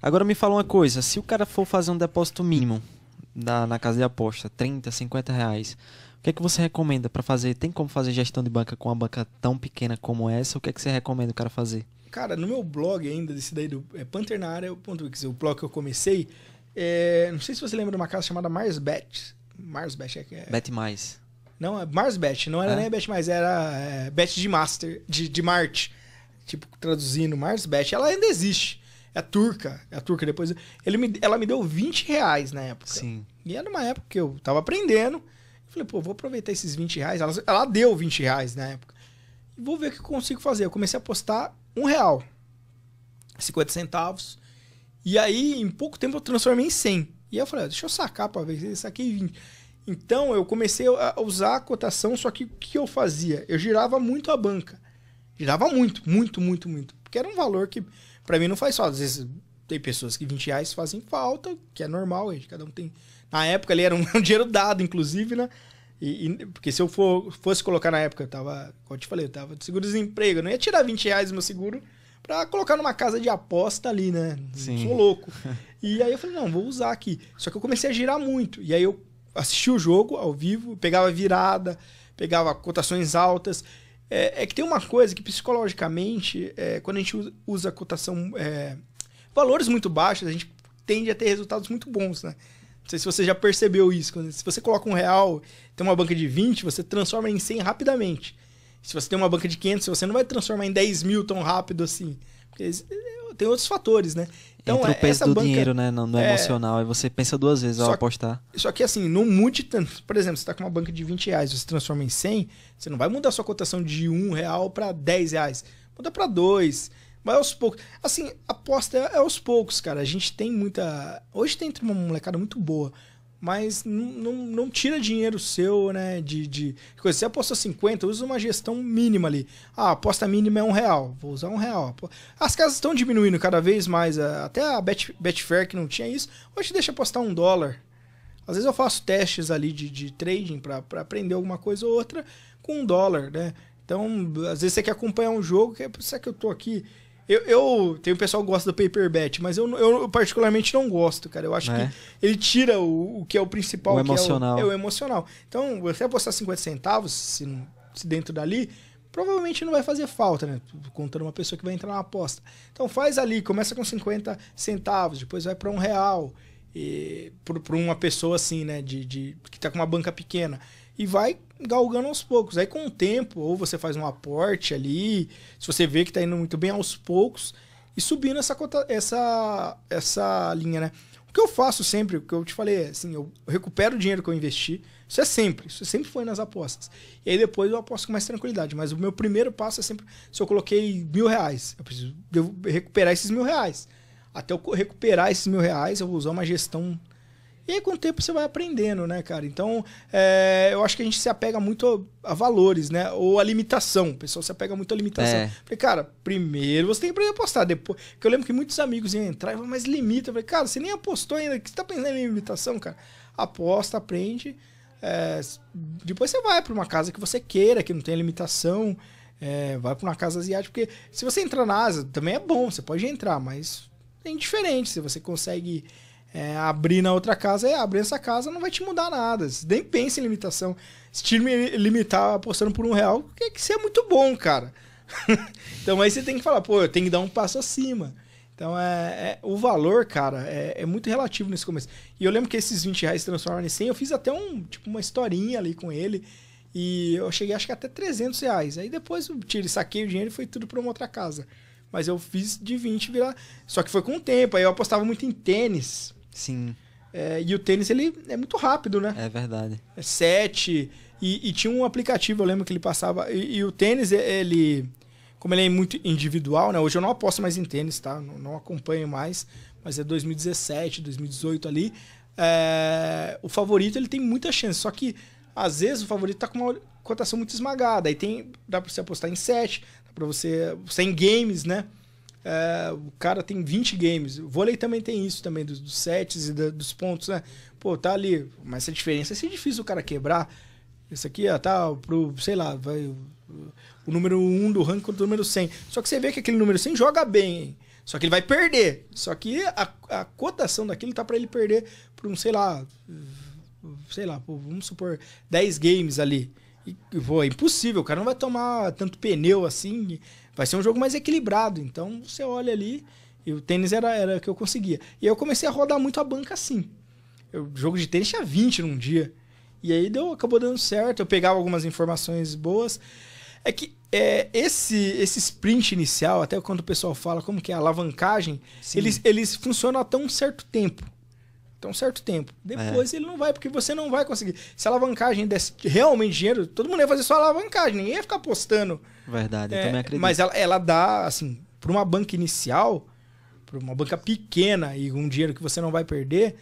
Agora me fala uma coisa, se o cara for fazer um depósito mínimo na, na casa de aposta, 30, 50 reais, o que é que você recomenda para fazer? Tem como fazer gestão de banca com uma banca tão pequena como essa? O que é que você recomenda o cara fazer? Cara, no meu blog ainda, desse daí do é, panternaárea.wix, o blog que eu comecei, é, não sei se você lembra de uma casa chamada Marsbet. Marsbet é que é... Bet mais. Não, é Marsbet, não era É? nem Bet mais, era é, Bet de Master, de, de Marte. Tipo, traduzindo, Marsbet. Ela ainda existe. É turca, é a turca depois. Ele me, ela me deu 20 reais na época. Sim. E era uma época que eu tava aprendendo. Falei, pô, vou aproveitar esses 20 reais. Ela, ela deu 20 reais na época. E vou ver o que eu consigo fazer. Eu comecei a apostar um real. 50 centavos. E aí, em pouco tempo, eu transformei em 100. E aí eu falei, ah, deixa eu sacar pra ver. Saquei 20. Então, eu comecei a usar a cotação, só que o que eu fazia? Eu girava muito a banca. Girava muito, muito, muito, muito. Porque era um valor que, pra mim, não faz falta. Às vezes, tem pessoas que 20 reais fazem falta, que é normal, gente. Cada um tem... Na época, ali era um, dinheiro dado, inclusive, né? E, e- porque se eu for, fosse colocar na época, eu tava, como eu te falei, eu tava de seguro-desemprego. Eu não ia tirar 20 reais do meu seguro pra colocar numa casa de aposta ali, né? Sim. Sou louco. E aí eu falei, não, vou usar aqui. Só que eu comecei a girar muito. E aí eu assisti o jogo ao vivo, pegava virada, pegava cotações altas. É, é que tem uma coisa que psicologicamente, é, quando a gente usa- cotação, é, valores muito baixos, a gente tende a ter resultados muito bons, né? Não sei se você já percebeu isso. Se você coloca um real, tem uma banca de 20, você transforma em 100 rapidamente. Se você tem uma banca de 500, você não vai transformar em 10 mil tão rápido assim. Porque ex- tem outros fatores, né? Entra é- o peso essa do banca- dinheiro, né? No, no é- emocional. Aí você pensa duas vezes ao Só- apostar. Só que assim, não mude tanto. Por exemplo, você tá com uma banca de 20 reais, você transforma em 100, você não vai mudar sua cotação de 1 real para 10 reais. Muda para 2. Vai aos poucos. Assim, aposta é, é aos poucos, cara. A gente tem muita. Hoje tem uma molecada muito boa. Mas não, não, tira dinheiro seu, né? De, de coisa. Você apostou 50, usa uma gestão mínima ali. Ah, a aposta mínima é um real. Vou usar um real. As casas estão diminuindo cada vez mais. Até a Bet, Betfair, que não tinha isso, hoje deixa apostar um dólar. Às vezes eu faço testes ali de, de trading para aprender alguma coisa ou outra com um dólar, né? Então, às vezes você quer acompanhar um jogo, que é isso que eu tô aqui. Eu, eu tem o pessoal que gosta do paper bet, mas eu, eu particularmente não gosto, cara. Eu acho É. que ele tira o, o que é o principal, O que é emocional. É o, emocional. Então, você apostar 50 centavos, se, se dentro dali, provavelmente não vai fazer falta, né? Contando uma pessoa que vai entrar na aposta. Então faz ali, começa com 50 centavos, depois vai para um real. E, por, uma pessoa assim, né? De, de, que tá com uma banca pequena. E vai galgando aos poucos. Aí com o tempo, ou você faz um aporte ali, se você vê que tá indo muito bem aos poucos, e subindo essa, essa, essa linha, né? O que eu faço sempre, o que eu te falei é assim, eu recupero o dinheiro que eu investi. Isso é sempre, isso sempre foi nas apostas. E aí depois eu aposto com mais tranquilidade. Mas o meu primeiro passo é sempre, se eu coloquei mil reais, eu preciso recuperar esses mil reais. Até eu recuperar esses mil reais, eu vou usar uma gestão. E aí com o tempo você vai aprendendo, né, cara? Então, é, eu acho que a gente se apega muito a, a valores, né? Ou a limitação. O pessoal se apega muito à limitação. É. Falei, cara, primeiro você tem que aprender a apostar. Depois, que eu lembro que muitos amigos iam entrar e falavam, mas limita. Eu falei, cara, você nem apostou ainda. O que você tá pensando em limitação, cara? Aposta, aprende. É, depois você vai para uma casa que você queira, que não tem limitação. É, vai para uma casa asiática. Porque se você entrar na Ásia, também é bom, você pode entrar, mas é indiferente. Se você consegue é, abrir na outra casa, é abrir essa casa não vai te mudar nada. Você nem pensa em limitação. Se te limitar apostando por um real, que que isso é muito bom, cara. então aí você tem que falar, pô, eu tenho que dar um passo acima. Então é, é- o valor, cara, é, é muito relativo nesse começo. E eu lembro que esses 20 reais se transformaram em 100, eu fiz até um, tipo, uma historinha ali com ele. E eu cheguei acho que até 300 reais. Aí depois eu tirei, saquei o dinheiro e foi tudo pra uma outra casa. Mas eu fiz de 20 virar. Só que foi com o tempo. Aí eu apostava muito em tênis. Sim, É, e o tênis, ele é muito rápido, né? é verdade. É 7. E, e tinha um aplicativo, eu lembro que ele passava. E, e o tênis, ele. Como ele é muito individual, né? Hoje eu não aposto mais em tênis, tá? Não, não acompanho mais. Mas é 2017, 2018 ali. É, o favorito, ele tem muita chance. Só que, às vezes, o favorito tá com uma cotação muito esmagada. Aí tem. Dá pra você apostar em 7, dá pra você. Você em games, né? É, o cara tem 20 games. O vôlei também tem isso também, dos, dos sets e da- dos pontos, né? Pô, tá ali. Mas essa diferença é difícil o cara quebrar. Isso aqui, ó, tá pro, sei lá, vai o, número 1 do ranking contra o número 100. Só que você vê que aquele número 100 joga bem, hein? Só que ele vai perder. Só que a, a cotação daquilo tá para ele perder por um, sei lá, sei lá, vamos supor 10 games ali. E, pô, é impossível, o cara não vai tomar tanto pneu assim. Vai ser um jogo mais equilibrado. Então você olha ali, e o tênis era, era o que eu conseguia. E aí eu comecei a rodar muito a banca assim. O jogo de tênis tinha 20 num dia. E aí deu, acabou dando certo. Eu pegava algumas informações boas. É que é, esse, esse sprint inicial, até quando o pessoal fala como que é a alavancagem, eles, eles funcionam até um certo tempo. Até um certo tempo. Depois é. ele não vai, porque você não vai conseguir. Se a alavancagem desse realmente dinheiro, todo mundo ia fazer só alavancagem, ninguém ia ficar apostando. Verdade, eu é, também acredito. Mas ela, ela dá, assim, para uma banca inicial, para uma banca pequena e um dinheiro que você não vai perder,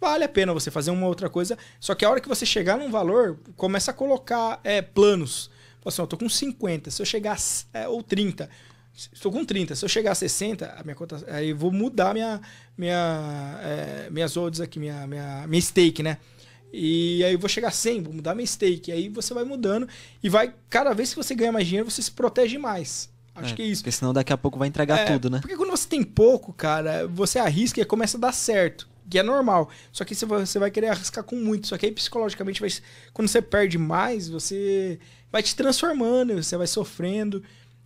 vale a pena você fazer uma outra coisa. Só que a hora que você chegar num valor, começa a colocar é, planos. Fala assim, eu tô com 50, se eu chegar é, ou 30, estou com 30, se eu chegar a 60, a minha conta, aí eu vou mudar minha minha é, minhas odds aqui, minha minha minha stake, né? E aí eu vou chegar a 100, vou mudar minha stake. Aí você vai mudando e vai cada vez que você ganha mais dinheiro, você se protege mais. Acho é, que é isso. Porque senão daqui a pouco vai entregar É, tudo, né? Porque quando você tem pouco, cara, você arrisca e começa a dar certo. Que é normal. Só que você vai, você vai querer arriscar com muito. Só que aí psicologicamente, vai, quando você perde mais, você vai te transformando, você vai sofrendo.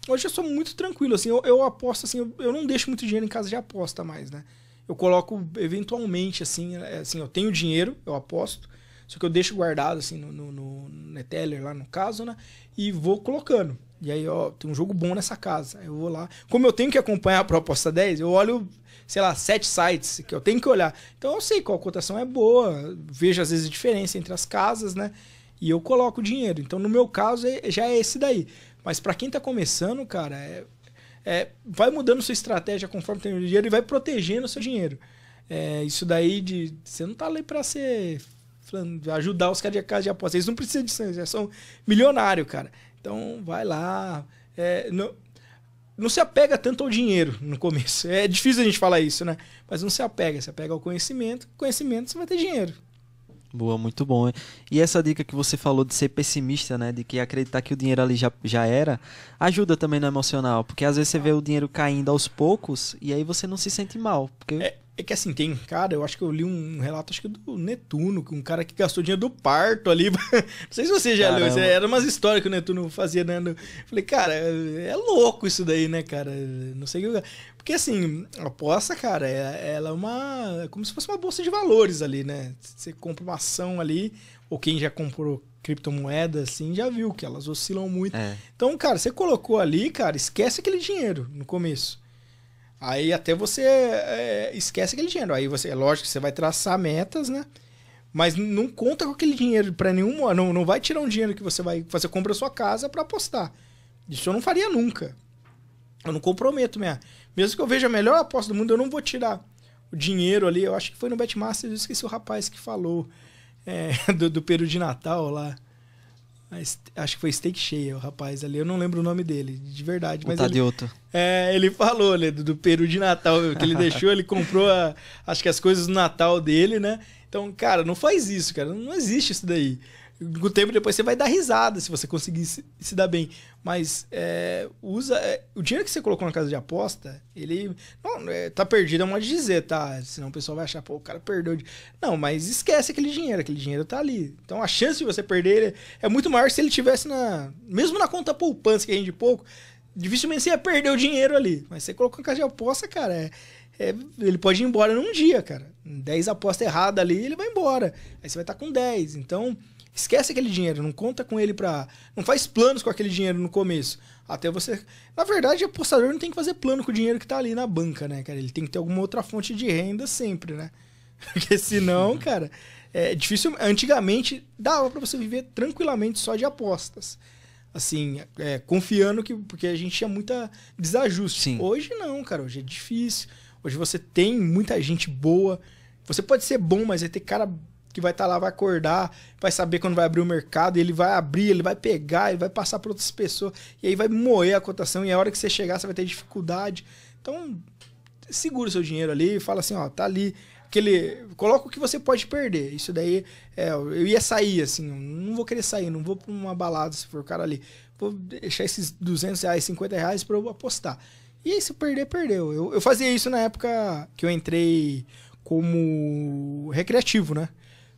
Hoje eu sou muito tranquilo, assim, eu, eu aposto assim, eu, eu não deixo muito dinheiro em casa de aposta mais, né? Eu coloco eventualmente, assim, é, assim, eu tenho dinheiro, eu aposto, só que eu deixo guardado, assim, no, no, no Neteller, lá no caso, né? E vou colocando. E aí, ó, tem um jogo bom nessa casa. Eu vou lá. Como eu tenho que acompanhar a proposta 10, eu olho, sei lá, sete sites que eu tenho que olhar. Então eu sei qual cotação é boa, vejo às vezes a diferença entre as casas, né? E eu coloco o dinheiro. Então, no meu caso, é- já é esse daí. Mas para quem tá começando, cara, é, é- vai mudando sua estratégia conforme tem o dinheiro e vai protegendo o seu dinheiro. É, isso daí de. Você não tá ali pra ser. ajudar os caras de casa de aposta. Eles não precisam disso, eles são milionários, cara. Então, vai lá. É, não, não se apega tanto ao dinheiro no começo. É difícil a gente falar isso, né? Mas não se apega. Se apega ao conhecimento. Conhecimento, você vai ter dinheiro. Boa, muito bom. E essa dica que você falou de ser pessimista, né? De que acreditar que o dinheiro ali já, já era, ajuda também no emocional. Porque às vezes você vê o dinheiro caindo aos poucos e aí você não se sente mal. Porque É, é que assim, tem, cara, eu acho que eu li um relato, acho que do Netuno, um cara que gastou dinheiro do parto ali. não sei se você já leu, Caramba. era umas histórias que o Netuno fazia, né? no- Falei, cara, é louco isso daí, né, cara? Não sei o que. Porque assim, a aposta, cara, é- ela é uma. é como se fosse uma bolsa de valores ali, né? Você compra uma ação ali, ou quem já comprou criptomoeda, assim, já viu que elas oscilam muito. é, Então, cara, você colocou ali, cara, esquece aquele dinheiro no começo. Aí até você é, esquece aquele dinheiro. Aí você, é lógico que você vai traçar metas, né? Mas não conta com aquele dinheiro para nenhum. Não, não vai tirar um dinheiro que você vai fazer compra sua casa para apostar. Isso eu não faria nunca. Eu não comprometo minha. Mesmo que eu veja a melhor aposta do mundo, eu não vou tirar o dinheiro ali. Eu acho que foi no Betmaster, eu esqueci o rapaz que falou é, do, do peru de Natal lá. Acho que foi Steak Cheia, o rapaz ali. Eu não lembro o nome dele, de verdade. Mas vontade ele, de outro. é, ele falou, né, do, do peru de Natal que ele deixou, ele comprou a- acho que as coisas do Natal dele, né? Então, cara, não faz isso, cara. Não existe isso daí. Com o tempo depois você vai dar risada se você conseguir se, se dar bem. Mas é, usa. é, o dinheiro que você colocou na casa de aposta, ele. Não, é, tá perdido é um modo de dizer, tá? Senão o pessoal vai achar, pô, o cara perdeu. de- Não, mas esquece aquele dinheiro, aquele dinheiro tá ali. Então a chance de você perder é muito maior se ele tivesse na. Mesmo na conta poupança que rende pouco, dificilmente você ia perder o dinheiro ali. Mas você colocou na casa de aposta, cara, é, é- ele pode ir embora num dia, cara. 10 apostas erradas ali, ele vai embora. Aí você vai estar com 10. Então, esquece aquele dinheiro, não conta com ele pra. Não faz planos com aquele dinheiro no começo. Até você. Na verdade, o apostador não tem que fazer plano com o dinheiro que tá ali na banca, né, cara? Ele tem que ter alguma outra fonte de renda sempre, né? Porque senão, cara, é difícil. Antigamente dava pra você viver tranquilamente só de apostas. Assim, é, confiando que. Porque a gente tinha muita desajuste. Sim. Hoje não, cara. Hoje é difícil. Hoje você tem muita gente boa. Você pode ser bom, mas vai ter cara que vai estar lá, vai acordar, vai saber quando vai abrir o mercado, ele vai abrir, ele vai pegar, ele vai passar para outras pessoas, e aí vai moer a cotação, e a hora que você chegar, você vai ter dificuldade. Então, segura o seu dinheiro ali fala assim, ó, tá ali. Aquele, coloca o que você pode perder. Isso daí, é, eu ia sair, assim, não vou querer sair, não vou pra uma balada se for o cara ali. Vou deixar esses 200 reais, 50 reais pra eu apostar. E aí, se perder, perdeu. Eu, eu fazia isso na época que eu entrei como recreativo, né?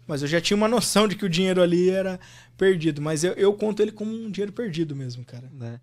Mas eu já tinha uma noção de que o dinheiro ali era perdido. Mas eu, eu conto ele como um dinheiro perdido mesmo, cara. Né?